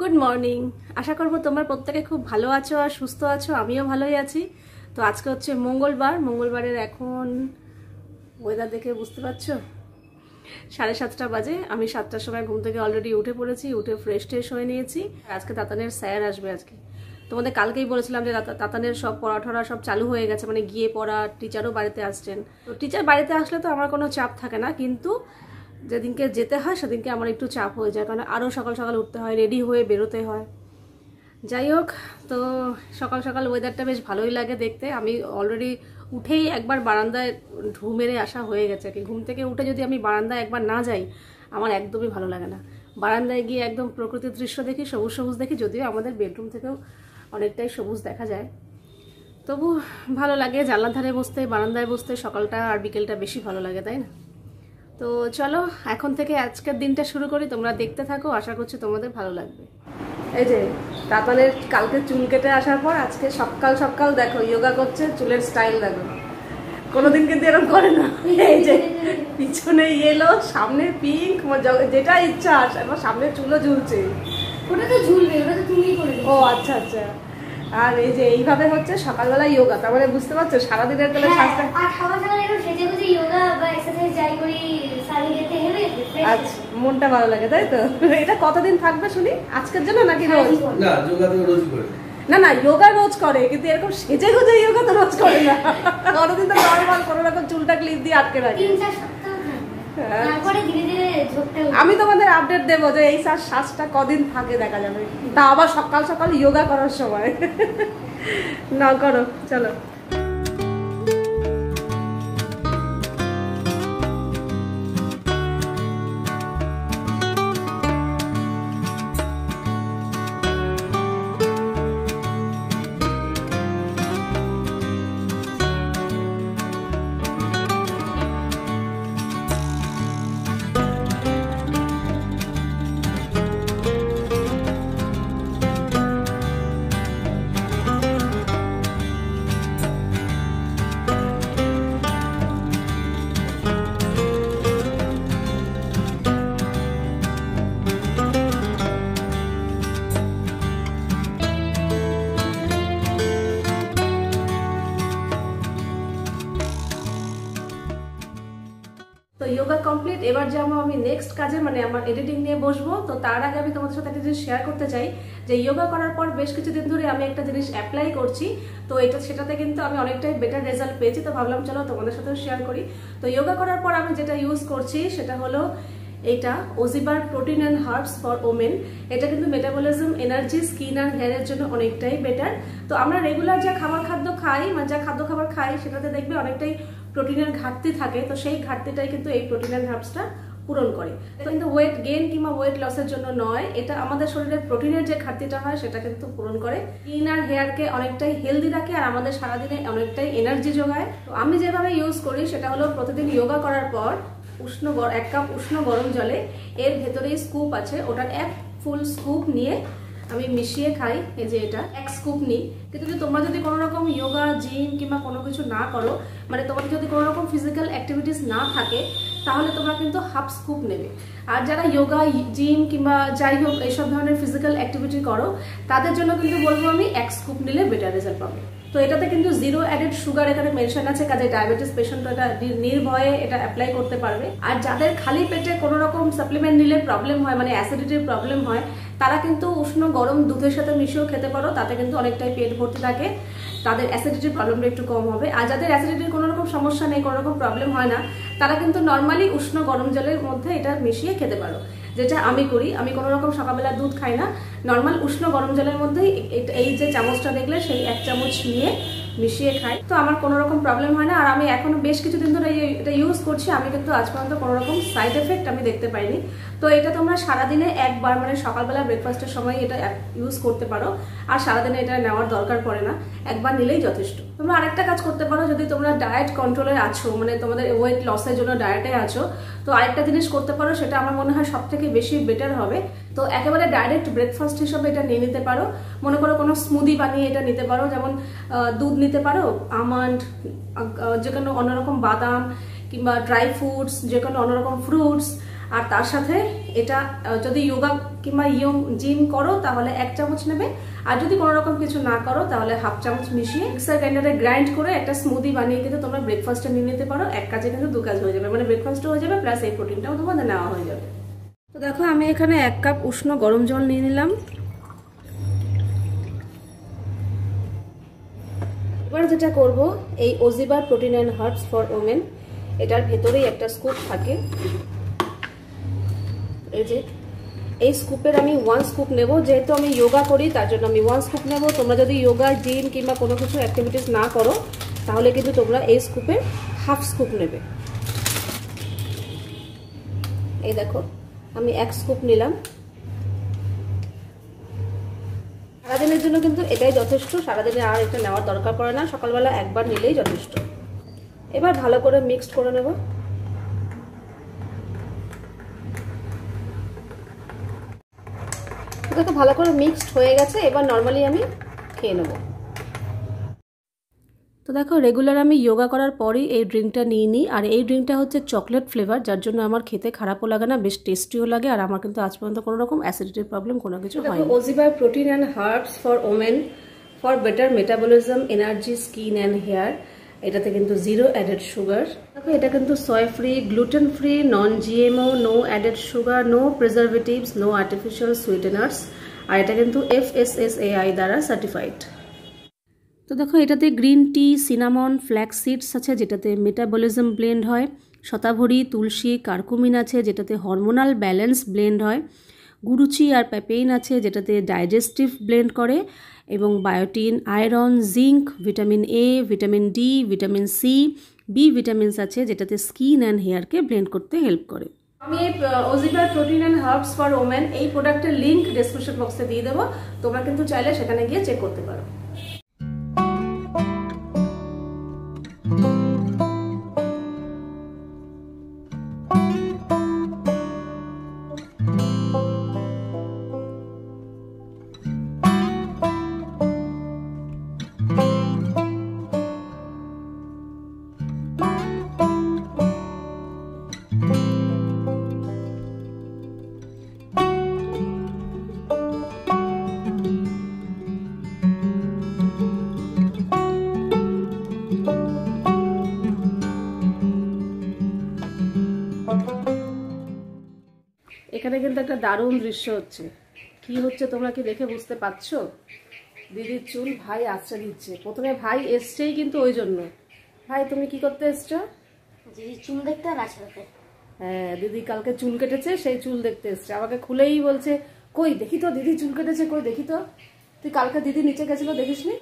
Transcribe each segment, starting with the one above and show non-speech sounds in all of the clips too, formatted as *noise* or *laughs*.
Good morning আশা করব তোমরা প্রত্যেকে খুব ভালো আছো আর সুস্থ আছো, আমিও ভালোই আছি। তো আজকে হচ্ছে মঙ্গলবার, মঙ্গলবারের এখন ওয়েদার দেখে বুঝতে পারছ? সাড়ে সাতটা বাজে, আমি সাতটার সময় ঘুম থেকে অলরেডি উঠে পড়েছি, উঠে ফ্রেশ ট্রেশ হয়ে নিয়েছি। আজকে তাতানের স্যার আসবে আজকে। তোমাদের কালকেই বলেছিলাম যে তাতা- তাতানের সব পড়াঠরা সব চালু হয়ে গেছে মানে গিয়ে পড়া টিচারও বাড়িতে আসছেন। তো টিচার বাড়িতে আসলে তো আমার কোনো চাপ থাকে না, কিন্তু যেদিনকে যেতে হয় সেদিনকে আমার একটু চাপ হয়ে যায়, কারণ আরও সকাল সকাল উঠতে হয় রেডি হয়ে বেরোতে হয়। যাই হোক, তো সকাল সকাল ওয়েদারটা বেশ ভালোই লাগে দেখতে। আমি অলরেডি উঠেই একবার বারান্দায় ঢু মেরে আসা হয়ে গেছে। কি, ঘুম থেকে উঠে যদি আমি বারান্দায় একবার না যাই, আমার একদমই ভালো লাগে না। বারান্দায় গিয়ে একদম প্রকৃতির দৃশ্য দেখি, সবুজ সবুজ দেখি, যদিও আমাদের বেডরুম থেকেও অনেকটাই সবুজ দেখা যায়। তবু ভালো লাগে, জানলার ধারে বসতে, বারান্দায় বসতে সকালটা আর বিকেলটা বেশি ভালো লাগে, তাই না? তো চলো এখন থেকে আজকের দিনটা শুরু করি। তোমরা দেখতে থাকো আশা করছি তোমাদের ভালো লাগবে। এই যে তাতানের কালকে চুল কেটে আসার পর আজকে সকাল সকাল দেখো যোগা করছে চুলের স্টাইল দেখো। কোনোদিন কিন্তু এরকম করে না। এই যে পিছনে ইয়েলো সামনে পিঙ্ক যেটা ইচ্ছা আসে সামনে চুলও ঝুলছে। ওটা তো ঝুলবে ওটা তো তুমিই করে ও আচ্ছা আচ্ছা। আর এই যে এইভাবে হচ্ছে সকালবেলা যোগা তার মানে বুঝতে পারছ সারাদিনের তাহলে হ্যাঁ, refresh আচ্ছা মনটা ভালো লাগে তাই তো? এটা কতদিন থাকবে শুনি? আজকের জন্য নাকি রোজ? না যোগা তো রোজ করে। না না যোগা রোজ করে কিন্তু এরকম সেজে গুজে যোগা তো রোজ করে না। *laughs* কোনোদিন তো নর্মাল কোনো রকম চুলটা ক্লিপ দিয়ে আটকে রাখে। তিন চার আমি তোমাদের আপডেট দেবো যে এই শ্বাস শ্বাসটা কদিন থাকে দেখা যাবে। তা আবার সকাল সকাল যোগা করার সময়। না করো, চলো। তো যোগা কমপ্লিট এবার যাব আমি নেক্সট কাজে মানে আমার এডিটিং নিয়ে বসবো। তো তার আগে আমি তোমাদের সাথে একটা জিনিস শেয়ার করতে চাই, যে যোগা করার পর বেশ কিছুদিন ধরে আমি একটা জিনিস অ্যাপ্লাই করছি। তো এটা, সেটাতে কিন্তু আমি অনেকটাই বেটার রেজাল্ট পেয়েছি। তো ভাবলাম, চলো তোমাদের সাথেও শেয়ার করি। তো যোগা করার পর আমি যেটা ইউজ করছি, সেটা হলো এটা ওজিবার protein and herbs for women এটা কিন্তু মেটাবলিজম এনার্জি স্কিন আর হেয়ারের জন্য অনেকটাই বেটার তো আমরা রেগুলার যা খাবার খাদ্য খাই মানে যা খাদ্য খাবার খাই, সেটাতে দেখবে অনেকটাই প্রোটিনের ঘাটতি থাকে, তো সেই ঘাটতিটাই কিন্তু এই প্রোটিন অ্যান্ড হার্বসটা পূরণ করে। এটা কিন্তু ওয়েট গেইন কিংবা ওয়েট লসের জন্য নয়, এটা আমাদের শরীরে প্রোটিনের যে ঘাটতিটা হয়, সেটা কিন্তু পূরণ করে। স্কিন আর হেয়ারকে অনেকটাই হেলদি রাখে আর আমাদের সারাদিনে অনেকটাই এনার্জি যোগায়। তো আমি যেভাবে ইউজ করি, সেটা হলো প্রতিদিন যোগা করার পর উষ্ণ এক কাপ উষ্ণ গরম জলে এর ভেতরেই স্কুপ আছে, ওটার এক ফুল স্কুপ নিয়ে আমি মিশিয়ে খাই, এই যে এটা, এক স্কুপ নিই। কিন্তু তোমরা যদি কোনো রকম যোগা জিম কিংবা কোনো কিছু না করো মানে তোমাদের যদি কোনো রকম ফিজিক্যাল অ্যাক্টিভিটিস না থাকে, তাহলে তোমরা কিন্তু হাফ স্কুপ নেবে। আর যারা যোগা জিম কিংবা যাই হোক, এইসব ধরনের ফিজিক্যাল অ্যাক্টিভিটি করো, তাদের জন্য কিন্তু বলব আমি এক স্কুপ নিলে বেটার রেজাল্ট পাবে। তো এটাতে কিন্তু জিরো অ্যাডেড সুগার এখানে মেনশন আছে, কাজে ডায়াবেটিস পেশেন্ট এটা নির্ভয়ে এটা অ্যাপ্লাই করতে পারবে। আর যাদের খালি পেটে কোনো রকম সাপ্লিমেন্ট নিলে প্রবলেম হয় মানে অ্যাসিডিটির প্রবলেম হয়, তারা কিন্তু উষ্ণ গরম দুধের সাথে মিশিয়েও খেতে পারো, তাতে কিন্তু অনেকটাই পেট ভর্তি থাকে, তাদের অ্যাসিডিটির প্রবলেমটা একটু কম হবে। আর যাদের অ্যাসিডিটির কোনো রকম সমস্যা নেই কোনো রকম প্রবলেম হয় না, তারা কিন্তু নর্মালি উষ্ণ গরম জলের মধ্যে এটা মিশিয়ে খেতে পারো। যেটা আমি করি, আমি কোনো রকম সকালবেলা দুধ খাই না। নর্মাল উষ্ণ গরম জলের মধ্যেই এই যে চামচটা দেখলে সেই এক চামচ নিয়ে মিশিয়ে খাই। তো আমার কোনো রকম প্রবলেম হয় না। আর আমি এখনও বেশ কিছুদিন ধরে এটা ইউজ করছি। আমি কিন্তু আজ পর্যন্ত কোনো রকম সাইড এফেক্ট আমি দেখতে পাইনি। তো এটা তোমরা সারাদিনে একবার মানে সকালবেলা ব্রেকফাস্টের সময় এটা ইউজ করতে পারো। আর সারাদিনে এটা নেওয়ার দরকার পড়ে না। একবার নিলেই যথেষ্ট। তোমরা আরেকটা কাজ করতে পারো। যদি তোমরা ডায়েট কন্ট্রোলে আছো মানে তোমাদের ওয়েট লসের জন্য ডায়েটে আছো, তো আরেকটা জিনিস করতে পারো। সেটা আমার মনে হয় সব থেকে বেশি বেটার হবে। তো একেবারে ডাইরেক্ট ব্রেকফাস্ট হিসেবে এটা নিয়ে নিতে পারো। মনে করো কোনো স্মুদি বানিয়ে এটা নিতে পারো, যেমন দুধ নিতে পারো আমন্ড যে কোনো অন্যরকম বাদাম কিংবা ড্রাই ফ্রুটস যে কোনো অন্যরকম ফ্রুটস আর তার সাথে এটা যদি যোগা কিংবা ইয়ং জিম করো, তাহলে এক চামচ নেবে। আর যদি কোনো রকম কিছু না করো, তাহলে হাফ চামচ মিশিয়ে মিক্সার গ্রাইন্ডারে গ্রাইন্ড করে একটা স্মুদি বানিয়ে কিন্তু তোমরা ব্রেকফাস্টটা নিয়ে নিতে পারো। এক কাজে কিন্তু দু কাজ হয়ে যাবে। মানে ব্রেকফাস্টও হয়ে যাবে প্লাস এই প্রোটিনটাও তোমাদের নেওয়া হয়ে যাবে। তো দেখো, আমি এখানে এক কাপ উষ্ণ গরম জল নিয়ে নিলাম। এবার যেটা করব, এই ওজিবার protein and herbs for women, এটার ভেতরেই একটা স্কুপ থাকে। এই যে, এই স্কুপের আমি ওয়ান স্কুপ নেব। যেহেতু আমি যোগা করি, তার জন্য আমি ওয়ান স্কুপ নেব। তোমরা যদি যোগা জিম কিংবা কোনো কিছু অ্যাক্টিভিটিস না করো, তাহলে কিন্তু তোমরা এই স্কুপের হাফ স্কুপ নেবে। এই দেখো আমি এক স্কুপ নিলাম। সারাদিনের জন্য কিন্তু এটাই যথেষ্ট। সারাদিনে আর এটা নেওয়ার দরকার পড়ে না। সকালবেলা একবার নিলেই যথেষ্ট। এবার ভালো করে মিক্সড করে নেব। ভালো করে মিক্সড হয়ে গেছে। এবার নর্মালি আমি খেয়ে নেব। তো দেখো রেগুলার আমি যোগা করার পরই এই ড্রিঙ্কটা নিয়ে নিই। আর এই ড্রিঙ্কটা হচ্ছে চকলেট ফ্লেভার যার জন্য আমার খেতে খারাপও লাগে না বেশ টেস্টিও লাগে আর আমার কিন্তু আজ পর্যন্ত কোনো রকম অ্যাসিডিটির প্রবলেম কোনো কিছু হয় ওজিবার protein and herbs for women for better metabolism energy skin and hair এটাতে কিন্তু জিরো অ্যাডেড সুগার দেখো এটা কিন্তু soy free gluten free non GMO no added sugar no preservatives no artificial sweeteners আর এটা কিন্তু এফ এস এস এআই দ্বারা certified তো দেখো, এটাতে green tea, cinnamon, flax seeds আছে, যেটাতে মেটাবলিজম ব্লেন্ড হয়, শতাভরি, তুলসী, কার্কুমিন আছে, যেটাতে হরমোনাল ব্যালেন্স ব্লেন্ড হয়, গুরুচি আর প্যাপেইন আছে, যেটাতে ডাইজেস্টিভ ব্লেন্ড করে, এবং biotin, iron, zinc, vitamin A, vitamin D, vitamin C, B vitamins আছে, যেটাতে স্কিন অ্যান্ড হেয়ারকে ব্লেন্ড করতে হেল্প করে। আমি এই ওজিবার protein and herbs for women এই প্রোডাক্টের লিঙ্ক ডেসক্রিপশন বক্সে দিয়ে দেবো, তোমরা কিন্তু চাইলে সেখানে গিয়ে চেক করতে পারো। এখানে কিন্তু একটা দারুণ দৃশ্য হচ্ছে। কি হচ্ছে তোমরা কি দেখে বুঝতে পারছ? দিদির চুল ভাই আশ্রয় দিচ্ছে। প্রথমে ভাই এসছেই কিন্তু ওই জন্য। ভাই তুমি কি করতে এসছো? দিদি চুল দেখতে আর আছড়াতে হ্যাঁ দিদি কালকে চুল কেটেছে সেই চুল দেখতে এসছে। আমাকে খুলেই বলছে কই দেখি তো দিদি চুল কেটেছে কই দেখি তো। তুই কালকে দিদি নিচে গেছিল দেখিসনি?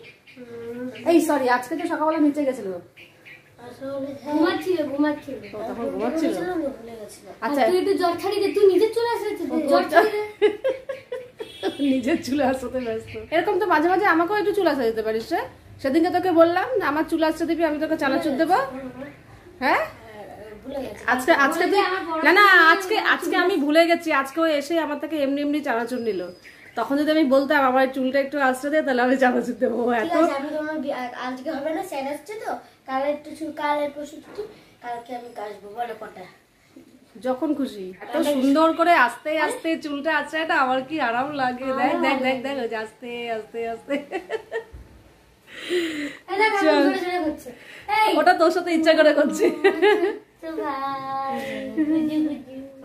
এই সরি আজকে তো সকালবেলা নিচে গেছিল। তখন ঘুমাচ্ছিল? আচ্ছা। তুই একটু জ্বর ছাড়ি দে তুই নিজে চলে আসে জ্বর ছাড়ি দে। নিজের চুল আসাতে ব্যস্ত। এরকম তো মাঝে মাঝে আমাকেও একটু চুল আসা দিতে পারিস রে। সেদিনকে তোকে বললাম না আমার চুল আসতে দিবি আমি তোকে চানাচুর দেবো। হ্যাঁ? ভুলে গেছি। আজকে আজকে তুই না না আজকে আজকে আমি ভুলে গেছি। আজকে ও এসে আমার থেকে এমনি এমনি চানাচুর নিল। তখন যদি আমি বলতাম আমার চুলটা একটু আসতে দেয় তাহলে আমি চানাচুর দেবো ও এত আজকে হবে না স্যার আসছে তো কাল একটু চুল কাল একটু ছুটি কালকে আমি কটা যখন খুশি এত সুন্দর করে আস্তে আস্তে চুলটা আছে এটা আমার কি আরাম লাগে দেখ দেখ দেখ দেখ আস্তে আস্তে আস্তে ওটা তোর সাথে ইচ্ছা করে করছি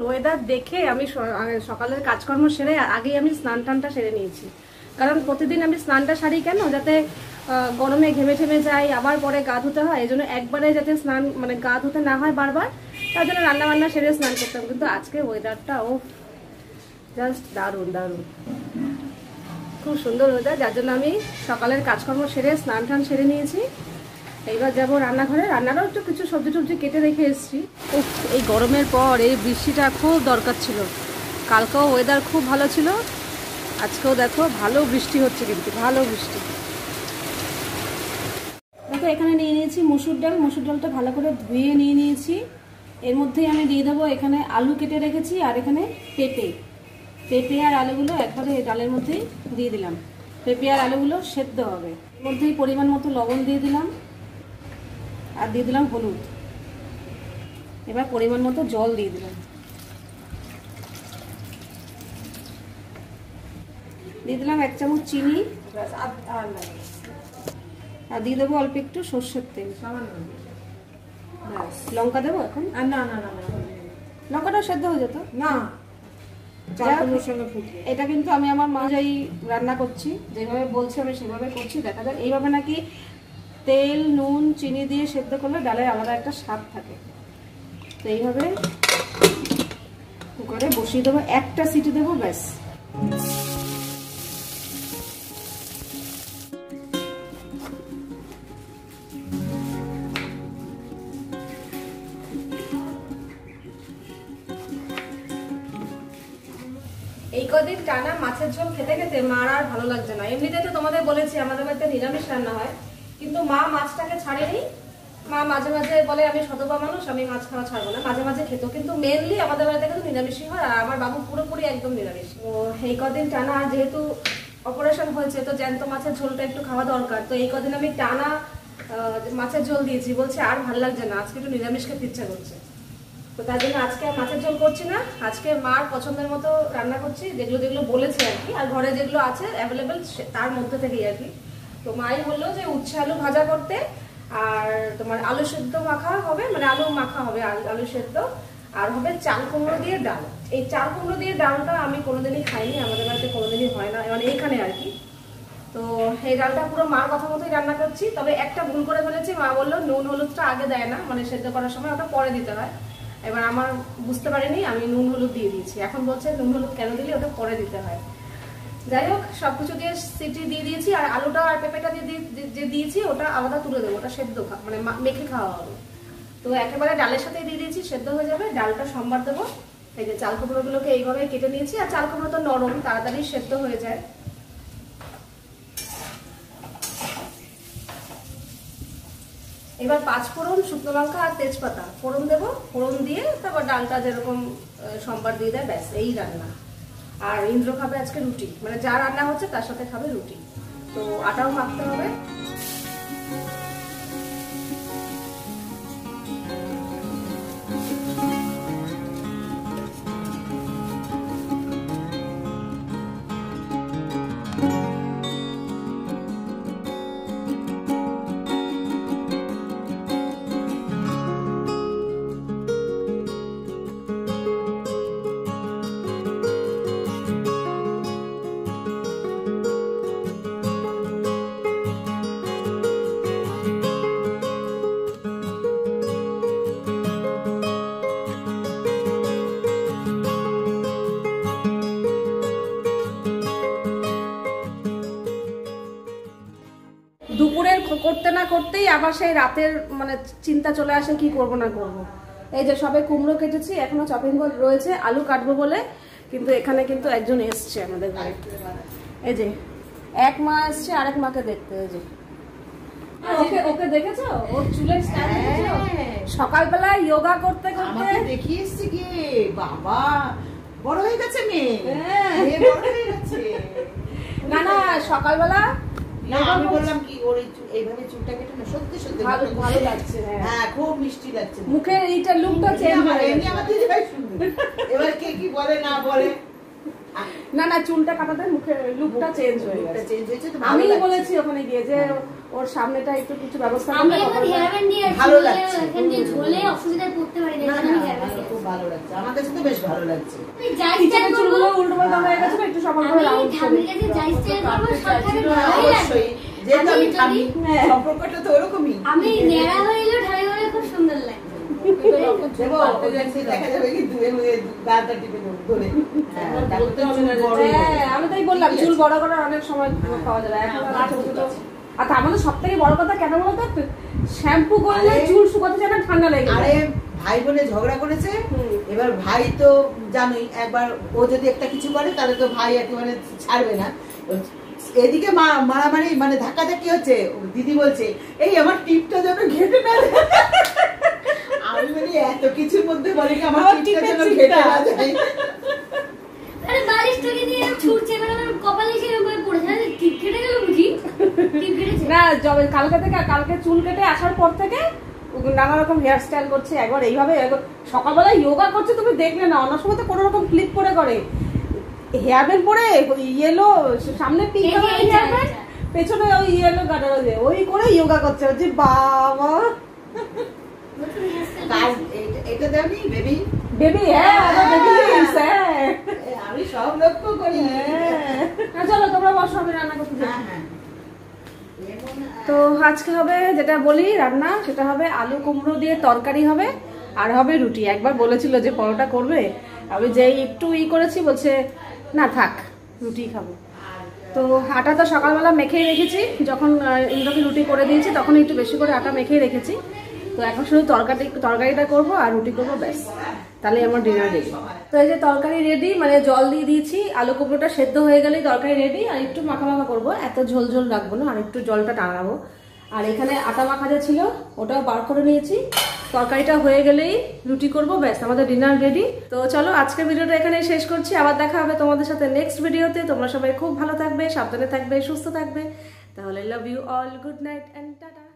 ওয়েদার দেখে আমি সকালের কাজকর্ম সেরে আগেই আমি স্নান টানটা সেরে নিয়েছি। কারণ প্রতিদিন আমি স্নানটা সারি কেন? যাতে গরমে ঘেমে ঠেমে যাই, আবার পরে গা ধুতে হয় এই জন্য একবারে যাতে স্নান মানে গা ধুতে না হয় বারবার, তার জন্য রান্না বান্না সেরে স্নান করতাম কিন্তু আজকে ওয়েদারটা ও জাস্ট দারুণ দারুণ। খুব সুন্দর ওয়েদার যার জন্য আমি সকালের কাজকর্ম সেরে, স্নান টান সেরে নিয়েছি। এইবার যাব রান্নাঘরে। রান্নারও একটু কিছু সবজি টবজি কেটে রেখে এসেছি। এই গরমের পর এই বৃষ্টিটা খুব দরকার ছিল। কালকেও ওয়েদার খুব ভালো ছিল। আজকেও দেখো ভালো বৃষ্টি হচ্ছে কিন্তু, ভালো বৃষ্টি। দেখো, এখানে নিয়ে নিয়েছি মুসুর ডাল। মুসুর ডালটা ভালো করে ধুয়ে নিয়ে নিয়েছি। এর মধ্যেই আমি দিয়ে দেবো এখানে আলু কেটে রেখেছি আর এখানে পেঁপে। পেঁপে আর আলুগুলো একবারে ডালের মধ্যেই দিয়ে দিলাম। পেঁপে আর আলুগুলো সেদ্ধ হবে। এর মধ্যেই পরিমাণ মতো লবণ দিয়ে দিলাম। আর দিয়ে দিলাম হলুদ। এবার পরিমাণ মতো জল দিয়ে দিলাম। দিয়ে দিলাম এক চামচ চিনি। আর দিয়ে দেবো অল্প একটু সর্ষের তেল। লঙ্কা দেবো এখন? আর না না না লঙ্কাটাও সেদ্ধ হয়ে যেত। না। এটা কিন্তু আমি আমার মা যাই রান্না করছি যেভাবে বলছি আমি সেভাবে করছি। দেখা যাক এইভাবে নাকি তেল, নুন, চিনি দিয়ে সেদ্ধ করলে ডালের আলাদা একটা স্বাদ থাকে। তো এইভাবে কুকারে বসিয়ে দেবো, একটা সিটি দেবো, ব্যাস। এই কদিন টানা মাছের ঝোল খেতে খেতে মার আর ভালো লাগছে না। এমনিতে তো তোমাদের বলেছি, আমাদের বাড়িতে নিরামিষ রান্না হয়। কিন্তু মা মাছটাকে ছাড়েনি মা মাঝে মাঝে বলে, আমি সতবা মানুষ, আমি মাছ খাওয়া ছাড়বো না। মাঝে মাঝে খেতো। কিন্তু মেনলি আমাদের বাড়িতে কিন্তু নিরামিষই হয় আর আমার বাবু পুরোপুরি একদম নিরামিষ। তো এই কদিন টানা যেহেতু অপারেশন হয়েছে, তো জ্যান্ত মাছের ঝোলটা একটু খাওয়া দরকার। তো এই কদিন আমি টানা মাছের ঝোল দিয়েছি। বলছে, আর ভালো লাগছে না, আজকে একটু নিরামিষ খেতে ইচ্ছা করছে। তো তার জন্য আজকে আর মাছের ঝোল করছি না। আজকে মার পছন্দের মতো রান্না করছি। যেগুলো যেগুলো বলেছে আর কি, আর ঘরে যেগুলো আছে অ্যাভেলেবেল তার মধ্যে থেকেই আর কি। তো মাই বলল যে উচ্ছে আলু ভাজা করতে, আর তোমার আলু সেদ্ধ মাখা হবে মানে আলু মাখা হবে, আলু সেদ্ধ, আর হবে চাল কুমড়ো দিয়ে ডাল। এই চাল কুমড়ো দিয়ে ডালটা আমি কোনোদিনই খাইনি, আমাদের বাড়িতে কোনোদিনই হয় না মানে এইখানে আর কি। তো এই ডালটা পুরো মার কথা মতোই রান্না করছি, তবে একটা ভুল করে ফেলেছি, মা বলল নুন হলুদটা আগে দেয় না মানে সেদ্ধ করার সময় ওটা পরে দিতে হয়। এবার আমার বুঝতে পারিনি, আমি নুন হলুদ দিয়ে দিয়েছি, এখন বলছে নুন হলুদ কেন দিলি, ওটা পরে দিতে হয়। যাই হোক, সবকিছু দিয়ে সিটি দিয়ে দিয়েছি, আর আলুটা আর পেঁপেটা দিয়ে যে দিয়েছি, ওটা আলাদা তুলে দেবো, ওটা সেদ্ধ মানে মেখে খাওয়া হবে। তো একেবারে ডালের সাথে দিয়ে দিয়েছি, সেদ্ধ হয়ে যাবে, ডালটা সম্বার দেবো। এই যে চাল কুমড়োগুলোকে এইভাবে কেটে নিয়েছি, আর চাল কুমড়ো তো নরম, তাড়াতাড়ি সেদ্ধ হয়ে যায়। এবার পাঁচ ফোড়ন শুকনো লঙ্কা আর তেজপাতা, ফোড়ন দেবো, ফোড়ন দিয়ে তারপর ডালটা যেরকম সম্বার দিয়ে দেয়, ব্যাস, এই রান্না। আর ইন্দ্র খাবে আজকে রুটি। মানে যা রান্না হচ্ছে তার সাথে খাবে রুটি। তো আটাও মাখতে হবে। করতেই আবার সেই রাতের মানে চিন্তা চলে আসে কি করব না করব। এই যে সবে কুমড়ো কেটেছি এখনও চপিং বোর্ড রয়েছে আলু কাটবো বলে কিন্তু এখানে কিন্তু একজন এসছে আমাদের ঘরে এই যে এক মা এসছে আরেক মাকে দেখতে এই যে। ওকে ওকে দেখেছ? ওর চুলের স্টাইল দেখেছ? সকালবেলা যোগা করতে করতে আমাকে দেখিয়ে বাবা। বড় হয়ে গেছে। মেয়ে। বড় গেছে। না না সকালবেলা না আমি বললাম কি ওর এই এইভাবে চুলটা কেটে না সত্যি সত্যি ভালো ভালো লাগছে হ্যাঁ। হ্যাঁ খুব মিষ্টি লাগছে মুখের এইটা লুকটা চেঞ্জ হয়ে গেছে। এবার কে কি বলে না বলে? না না চুলটা কাটাতে মুখের লুকটা চেঞ্জ হয়ে গেছে। চেঞ্জ হয়েছে আমি। বলেছি ওখানে গিয়ে যে ওর সামনেটা একটু কিছু ব্যবস্থা আমি এখন হেয়ার ব্যান্ড দিয়ে ভালো লাগছে। এখান দিয়ে ঝুলে অসুবিধায় পড়তে পারি না না এই না জন্য আমি হেয়ার ব্যান্ড খুব ভালো লাগছে। আমার কাছে তো বেশ ভালো লাগছে। যাই স্টাইল চুলগুলো উল্টো পাল্টা হয়ে গেছে একটু সমান করে আমি কাছে যাই স্টাইল করব যেহেতু আমি হ্যাঁ। সম্পর্কটা তো ওরকমই। আমি তাই বললাম চুল বড় করার অনেক সময় পাওয়া যাবে আর ছোট ছোট আর তার মধ্যে সব থেকে বড় কথা কেন বলতো শ্যাম্পু করলে চুল শুকাতে যায় না ঠান্ডা লেগে আরে ভাই বোনে ঝগড়া করেছে এবার ভাই তো জানোই একবার ও যদি একটা কিছু করে তাহলে তো ভাই একেবারে ছাড়বে না এদিকে মা- মারামারি মানে ধাক্কা ধাক্কি হচ্ছে দিদি বলছে এই আমার টিপটা যেন ঘেটে না যায়।" আমি বলি এত কিছুর মধ্যে বলে কি আমার টিপটা যেন না যায়? আরে বালিশটাকে দিয়ে ছুটছে এবার আমার কপালে সে টিপ কেটে গেল বুঝি? না যবে কালকে থেকে কালকে চুল কেটে আসার পর থেকে নানা রকম হেয়ার স্টাইল করছে একবার এইভাবে একবার- সকালবেলা যোগা করছে তুমি দেখলে না অন্য সময় তো কোনো রকম ক্লিপ করে করে। হেয়ার ব্যান্ড পরে ইয়েলো সামনে পিঙ্ক কালার হেয়ার ব্যান্ড পেছনে ওই ইয়েলো কালার ওই করে যোগা করছে। হচ্ছে বাবা কাজ এটা- এটা বেবি বেবি হ্যাঁ বেবি হ্যাঁ আমি সব লক্ষ্য করি। হ্যাঁ। চলো তোমরা বসো আমি রান্না করতে হ্যাঁ হ্যাঁ। তো আজকে হবে যেটা বলি রান্না সেটা হবে আলু কুমড়ো দিয়ে তরকারি হবে আর হবে রুটি। একবার বলেছিল যে পরোটা করবে। আমি যেই একটু ই করেছি বলছে না থাক রুটি খাব। তো আটা তো সকালবেলা মেখেই রেখেছি। যখন ইন্দ্রকে রুটি করে দিয়েছি তখন একটু বেশি করে আটা মেখেই রেখেছি। তো এখন শুধু তরকারি, তরকারিটা করব আর রুটি করব, ব্যাস। তাহলে আমার ডিনার রেডি তো এই যে তরকারি রেডি মানে জল দিয়ে দিয়েছি, আলু কুমড়োটা সেদ্ধ হয়ে গেলেই তরকারি রেডি আর একটু মাখা মাখা করব। এত ঝোল ঝোল রাখব না, আর একটু জলটা টানাবো আর এখানে আটা মাখা যে ছিল, ওটাও বার করে নিয়েছি। তরকারিটা হয়ে গেলেই রুটি করব, ব্যাস, আমাদের ডিনার রেডি তো চলো, আজকের ভিডিওটা এখানেই শেষ করছি। আবার দেখা হবে তোমাদের সাথে নেক্সট ভিডিওতে। তোমরা সবাই খুব ভালো থাকবে, সাবধানে থাকবে, সুস্থ থাকবে। তাহলে love you all good night and tata